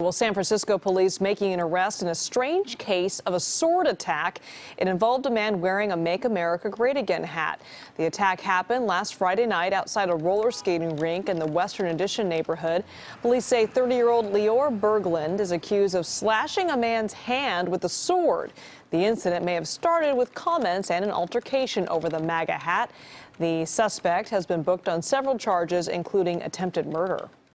Well, San Francisco police making an arrest in a strange case of a sword attack. It involved a man wearing a Make America Great Again hat. The attack happened last Friday night outside a roller skating rink in the Western Addition neighborhood. Police say 30-year-old Leor Berglund is accused of slashing a man's hand with a sword. The incident may have started with comments and an altercation over the MAGA hat. The suspect has been booked on several charges, including attempted murder.